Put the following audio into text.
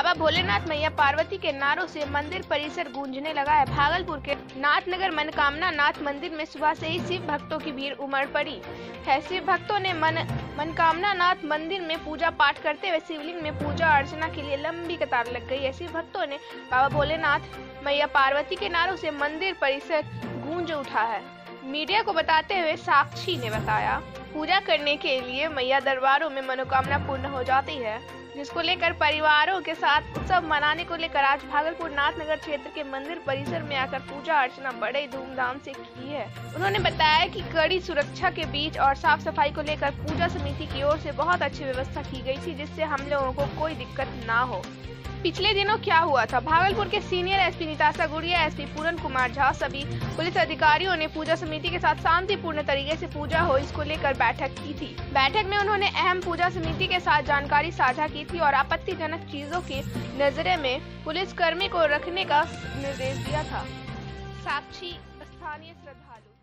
बाबा भोलेनाथ मैया पार्वती के नारों से मंदिर परिसर गूंजने लगा है। भागलपुर के नाथनगर मनकामना नाथ मंदिर में सुबह से ही शिव भक्तों की भीड़ उमड़ पड़ी। है, शिव भक्तों ने मन, मनकामना नाथ मंदिर में पूजा पाठ करते हुए शिवलिंग में पूजा अर्चना के लिए लंबी कतार लग गई है। शिव भक्तों ने बाबा भोलेनाथ मैया पार्वती के नारों से मंदिर परिसर गूंज उठा है। मीडिया को बताते हुए साक्षी ने बताया। पूजा करने के लिए मैया दरबारों में मनोकामना पूर्ण हो जाती है, जिसको लेकर परिवारों के साथ उत्सव मनाने को लेकर आज भागलपुर नाथनगर क्षेत्र के मंदिर परिसर में आकर पूजा अर्चना बड़े धूमधाम से की है। उन्होंने बताया कि कड़ी सुरक्षा के बीच और साफ़ सफ़ाई को लेकर पूजा समिति की ओर से बहुत अच्छी व्यवस्था की गई थी, जिससे हम लोगों को कोई दिक्कत ना हो। पिछले दिनों क्या हुआ था? भागलपुर के senior SP Nitasha Gudiya, SP पूरन कुमार झा सभी पुलिस अधिकारियों ने पूजा समिति के साथ शांतिपूर्ण तरीके से पूजा हो इसको लेकर बैठक की थी। बैठक में उन्होंने अहम पूजा समिति के साथ जानकारी साझा की थी और आपत्तिजनक चीज़ों के नजरे में पुलिस कर्मी को रखने का निर्देश दिया था। साक्षी, स्थानीय श्रद्धालु।